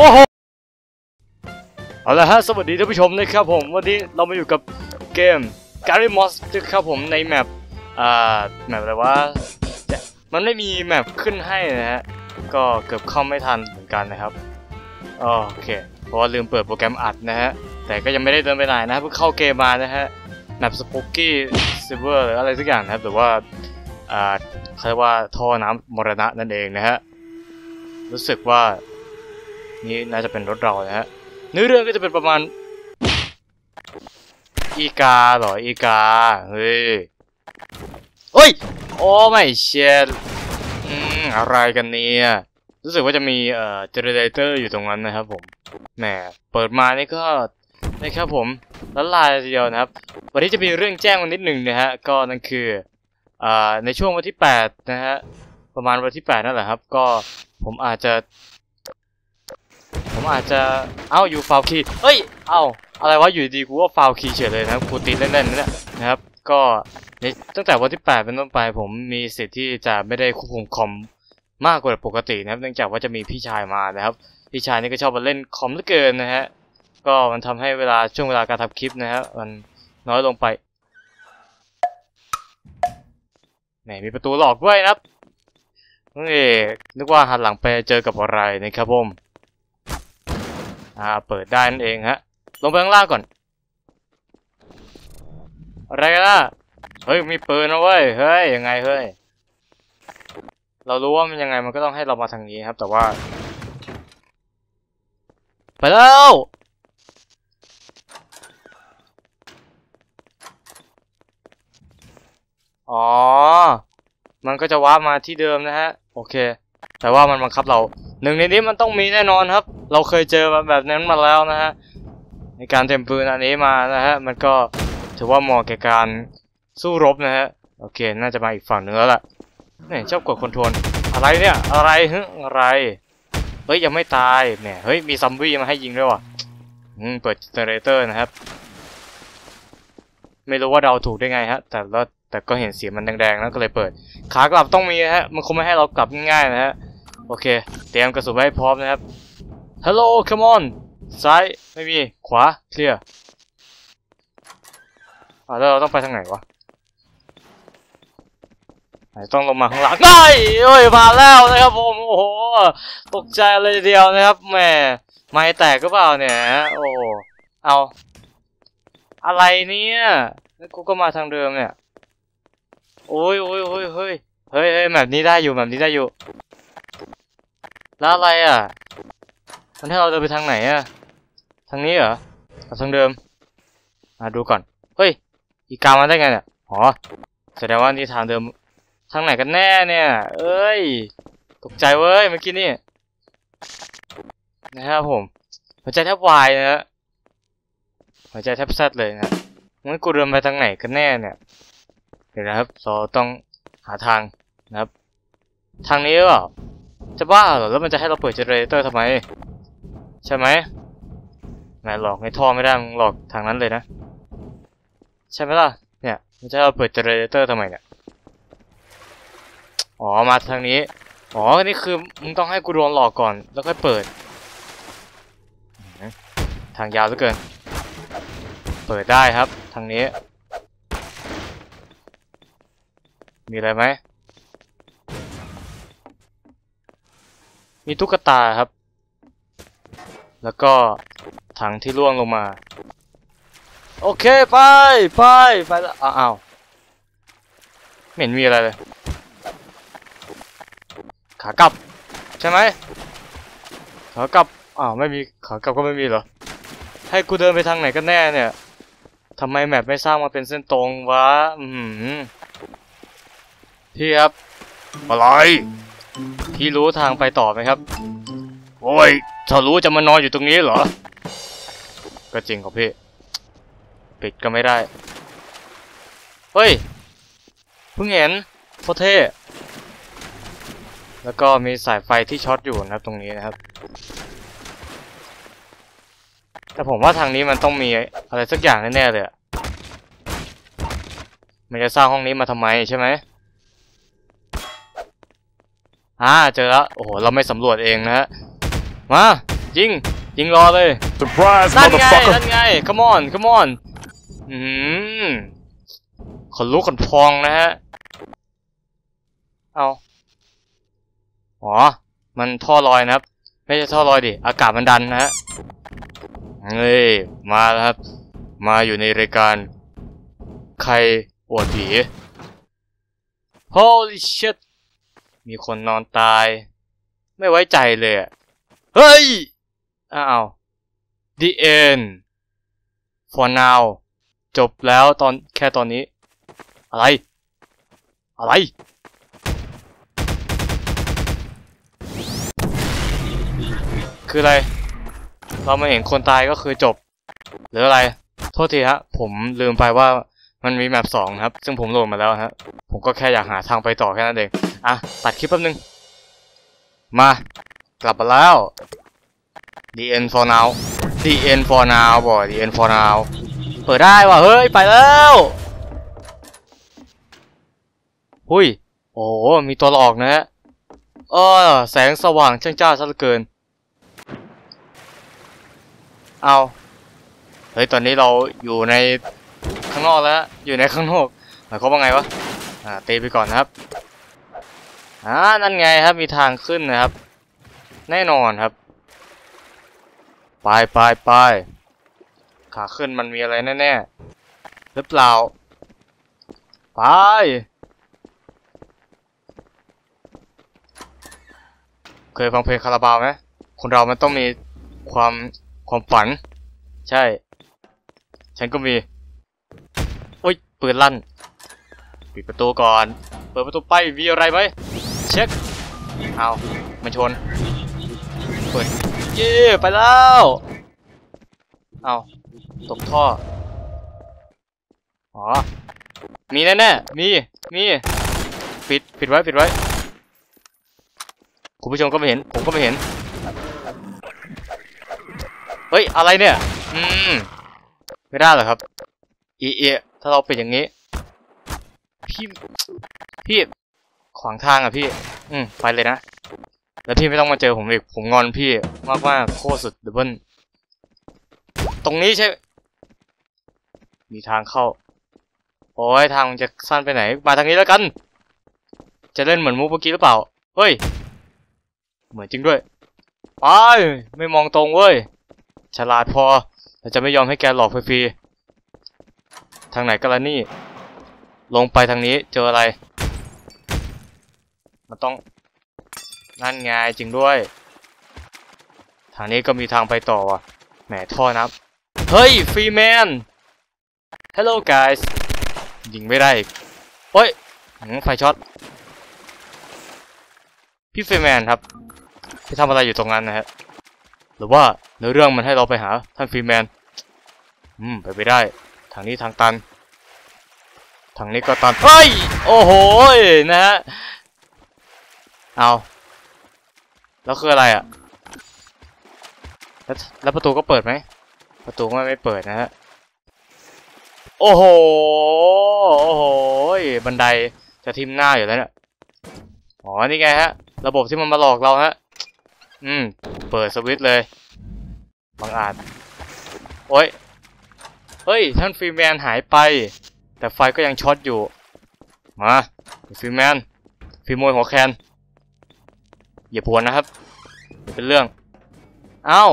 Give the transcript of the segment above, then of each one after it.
โอ้โห เอาละฮะ สวัสดีท่านผู้ชมนะครับผม วันนี้เรามาอยู่กับเกม Gary Moss นะครับผมในแมป อ่า แมปอะไรวะจะมันไม่มีแมปขึ้นให้นะฮะ ก็เกือบเข้าไม่ทันเหมือนกันนะครับ โอเค เพราะว่าลืมเปิดโปรแกรมอัดนะฮะ แต่ก็ยังไม่ได้เดินไปไหนนะเพิ่งเข้าเกมมานะฮะ แมป Spooky Silver หรืออะไรสักอย่างนะครับ หรือว่า อ่าเขาเรียกว่าท่อน้ำมรณะนั่นเองนะฮะ รู้สึกว่า นี่น่าจะเป็นรถเรานะฮะเนื้อเรื่องก็จะเป็นประมาณ อีกาเหรออีกาเฮ้ยเฮ้ยโอ้ไม่เชียอืมอะไรกันเนี่ยรู้สึกว่าจะมีเอ่อเจเนเรเตอร์อยู่ตรงนั้นนะครับผมแหมเปิดมานี่ก็นะครับผมละลายทีเดียวนะครับ วันนี้จะมีเรื่องแจ้งมานิดหนึ่งนะฮะก็นั่นคืออ่าในช่วงวันที่ 8 นะฮะประมาณวันที่ 8 นั่นแหละครับ ก็ผมอาจจะ ผมอาจจะ เอ้าอยู่ฟาวคีเอ้ย เอ้า อะไรวะ อยู่ดีกูว่าฟาวคีเฉยเลยนะครับกูตีเล่นๆนั่นแหละนะครับ ก็ในตั้งแต่วันที่ 8 เป็นต้นไป ผมมีสิทธิ์ที่จะไม่ได้ควบคุมคอมมากกว่าปกตินะครับ เนื่องจากว่าจะมีพี่ชายมานะครับ พี่ชายนี่ก็ชอบมาเล่นคอมเหลือเกินนะฮะ ก็มันทำให้เวลาช่วงเวลาการทำคลิปนะฮะมันน้อยลงไปแหมมีประตูหลอกด้วยนะครับนึกว่าหันหลังไปเจอกับอะไรนะครับผม อ่าเปิดได้นั่นเองฮะ ลงไปข้างล่างก่อน อะไรกันล่ะ เฮ้ยมีปืนนะเว้ย เฮ้ยยังไงเฮ้ย เรารู้ว่ามันยังไงมันก็ต้องให้เรามาทางนี้ครับ แต่ว่า ไปแล้วอ๋อ มันก็จะว้ามาที่เดิมนะฮะ โอเค แต่ว่ามันบังคับเรา หนึ่งในนี้มันต้องมีแน่นอนครับ เราเคยเจอแบบนั้นมาแล้วนะฮะในการเต็มปืนอันนี้มานะฮะมันก็ถือว่าเหมาะแก่การสู้รบนะฮะโอเคน่าจะมาอีกฝั่งหนึ่งแล้วล่ะเนี่ยชอบกดคอนโทรลอะไรเนี่ยอะไรฮึอะไรเฮ้ยยังไม่ตายเนี่ยเฮ้ยมีซัมบี้มาให้ยิงด้วยว่ะอืมเปิดเจเนเรเตอร์นะครับ ไม่รู้ว่าเราถูกได้ไงฮะ แต่แล้วแต่ก็เห็นเสียงมันแดงๆแล้วก็เลยเปิด ขากลับต้องมีฮะ มันคงไม่ให้เรากลับง่ายๆนะฮะ โอเค เตรียมกระสุนไว้ให้พร้อมนะครับ ฮัลโหล come on ซ้าย ไม่มี ขวา เคลียร์อ่าแล้วเราต้องไปทางไหนวะต้องลงมาข้างหลังได้เอ้ยมาแล้วนะครับผม โอ้โห ตกใจเลยเดียวนะครับแหมไม่แตกก็เปล่าเนี่ย โอ้ เอา อะไรเนี่ยกูก็มาทางเดิมเนี่ย โอ้ยโอ้ยโอ้ยเฮ้ย เฮ้ยแบบนี้ได้อยู่ แบบนี้ได้อยู่ แล้วอะไรอะ มันให้เราเดินไปทางไหนอะ ทางนี้เหรอทางเดิม อะดูก่อน เฮ้ย อีกามาได้ไงเนี่ย อ๋อ แสดงว่านี่ทางเดิม ทางไหนกันแน่เนี่ย เอ้ย ตกใจเว้ยเมื่อกี้นี่ นะครับผม หัวใจแทบวายนะฮะหัวใจแทบแซดเลยนะงั้นกูเดินไปทางไหนกันแน่เนี่ย เดี๋ยวนะครับเราต้องหาทางนะครับ ทางนี้หรือเปล่า จะบ้าเหรอ แล้วมันจะให้เราเปิดเจเนเรเตอร์ทำไม ใช่ไหมไหนหลอกในท่อไม่ได้หลอกทางนั้นเลยนะ ใช่ไหมล่ะ เนี่ย มันจะให้เราเปิดเจเนเรเตอร์ทำไมเนี่ย อ๋อ มาทางนี้ อ๋อ นี่คือมึงต้องให้กูโดนหลอกก่อน แล้วค่อยเปิด ทางยาวเหลือเกิน เปิดได้ครับ ทางนี้ มีอะไรไหม มีตุ๊กตาครับ แล้วก็ถังที่ร่วงลงมา โอเคไปไปไปแล้วอ้าวอ้าวไม่เห็นมีอะไรเลย ขากลับ ใช่ไหมขากลับอ้าวไม่มีขากลับก็ไม่มีเหรอ ให้กูเดินไปทางไหนกันแน่เนี่ยทำไมแมปไม่สร้างมาเป็นเส้นตรงวะ อืมพี่ครับ อะไร พี่รู้ทางไปต่อไหมครับ โอ้ยถ้ารู้จะมานอนอยู่ตรงนี้เหรอ ก็จริงครับพี่ ปิดก็ไม่ได้ เฮ้ย เพิ่งเห็นโคตรเท่แล้วก็มีสายไฟที่ช็อตอยู่นะครับตรงนี้นะครับ แต่ผมว่าทางนี้มันต้องมีอะไรสักอย่างแน่ๆเลยอะมันจะสร้างห้องนี้มาทำไมใช่ไหม อ่าเจอแล้วโอ้โหเราไม่สำรวจเองนะฮะมายิงยิงรอเลย Surprise, นั่นไง motherfucker! นั่นไง come on come on อืมขนลุกขนพองนะฮะเอาอ๋อ มันท่อลอยนะครับ ไม่ใช่ท่อลอยดิ อากาศมันดันนะฮะเฮ้ยมาแล้วครับ มาอยู่ในรายการ ใครอวดผี Holy shit มีคนนอนตาย ไม่ไว้ใจเลยเฮ้ย อ้าว The end for now จบแล้วตอนแค่ตอนนี้ อะไร อะไร คืออะไร เรามาเห็นคนตายก็คือจบ หรืออะไร โทษทีฮะ ผมลืมไปว่ามันมีแมปสองครับ ซึ่งผมโหลดมาแล้วฮะ ผมก็แค่อยากหาทางไปต่อแค่นั้นเอง อะ ตัดคลิปแป๊บนึง มา กลับมาแล้ว The end for now The end for now บ่ The end for now เปิดได้ว่ะ เฮ้ย ไปแล้วหุยโอ้มีตัวหลอกนะฮะเออแสงสว่างช่างจ้าซะเหลือเกิน เอา เฮ้ย ตอนนี้เราอยู่ในข้างนอกแล้ว อยู่ในข้างนอกหมายความว่าไงวะ อ่าตีไปก่อนนะครับ อ่านั่นไงครับมีทางขึ้นนะครับ แน่นอนครับไปไปไปขาขึ้นมันมีอะไรแน่ๆหรือเปล่าไปเคยฟังเพลงคาราบาวไหมคนเรามันต้องมีความความฝัน ใช่ ฉันก็มีโอ้ยปืนลั่น ปิดประตูก่อน เปิดประตูไปมีอะไรไหม เช็คเอามันชนเปิดเย่ไปแล้วเอาตกท่ออ๋อมีแน่ๆมีมีปิดปิดไว้ปิดไว้คุณผู้ชมก็ไม่เห็น ผมก็ไม่เห็น เฮ้ย อะไรเนี่ย อืม ไม่ได้เหรอครับอีเอะถ้าเราเป็นอย่างนี้ พี่ พี่ ขวางทางอะพี่ อืมไปเลยนะ แล้วพี่ไม่ต้องมาเจอผมอีก ผมงอนพี่มากมากโคตรสุดดับเบิลตรงนี้ใช่ มีทางเข้า โอ้ยทางจะสั้นไปไหน มาทางนี้แล้วกัน จะเล่นเหมือนมูฟเมื่อกี้หรือเปล่า เฮ้ย เหมือนจริงด้วย ไป ไม่มองตรงเว้ย ฉลาดพอแต่จะไม่ยอมให้แกหลอกฟรีๆทางไหนกันล่ะนี่ ลงไปทางนี้เจออะไร มันต้อง นั่นไงจริงด้วย ทางนี้ก็มีทางไปต่อว่ะ แหมท่อนับ เฮ้ยฟรีแมน Hello guys ยิงไม่ได้อีกโอ้ยไฟช็อต พี่ฟรีแมนครับพี่ทำอะไรอยู่ตรงนั้นนะฮะ หรือว่าเนื้อเรื่องมันให้เราไปหาท่านฟรีแมน อืม ไปไม่ได้ ทางนี้ทางตัน ทางนี้ก็ตัน เฮ้ย โอ้โห นะฮะ เอาแล้วคืออะไรอะ แล้วแล้วประตูก็เปิดไหม ประตูก็ไม่เปิดนะฮะ โอ้โห โอ้โห บันไดจะทิมหน้าอยู่แล้วเนี่ย อ๋อ นี่ไงฮะ ระบบที่มันมาหลอกเราฮะ อืม เปิดสวิตช์เลยบังอาจ โอ้ย เฮ้ย ท่านฟรีแมนหายไป แต่ไฟก็ยังช็อตอยู่ มาฟรีแมนฟรีโมยหัวแคน อย่าพวนนะครับ เป็นเรื่อง เอ้า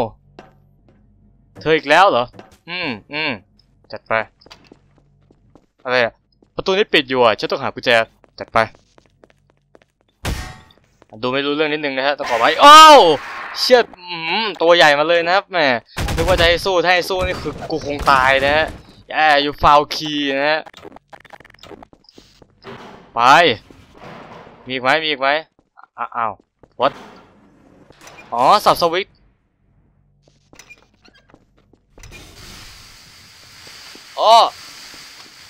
เธออีกแล้วเหรอ อืมอืมจัดไป อะไรอะประตูนี้ปิดอยู่อะ ฉันต้องหากุญแจ จัดไป ดูไม่รู้เรื่องนิดนึงนะฮะต้องขอไว้โอ้าวเชี่ยอืมตัวใหญ่มาเลยนะครับแหมนึกว่าจะให้สู้ถ้าให้สู้นี่คือกูคงตายนะฮะแย่อยู่ฟาวคีนะฮะ ไป มีอีกไหมมีอีกไหมอ้าอ้า ว what อ๋อ สับสวิตอ๋อ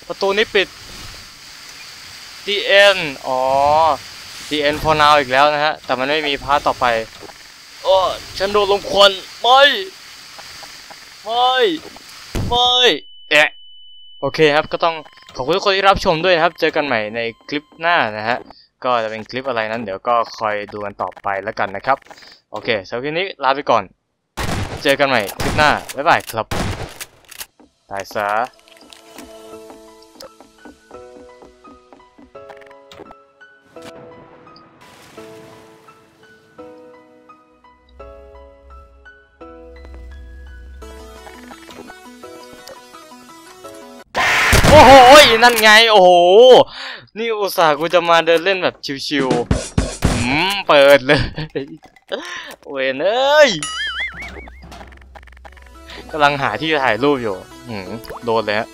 ประตูนี้ปิด the end อ๋อ the end for now อีกแล้วนะฮะ แต่มันไม่มี part ต่อไปโอ้ฉันโดนลมควันไม่ ไม่ ไม่แอะโอเคครับ ก็ต้องขอบคุณทุกคนที่รับชมด้วยนะครับ เจอกันใหม่ในคลิปหน้านะฮะ ก็จะเป็นคลิปอะไรนั้น เดี๋ยวก็คอยดูกันต่อไปแล้วกันนะครับ โอเคสำหรับคลิปนี้ลาไปก่อน เจอกันใหม่คลิปหน้า bye bye ครับตายซะ นั่นไง โอ้โห นี่อุตส่าห์กูจะมาเดินเล่นแบบชิวๆอืมเปิดเลยเวนเอ้ยกำลังหาที่ถ่ายรูปอยู่ อืมโดนเลยฮะ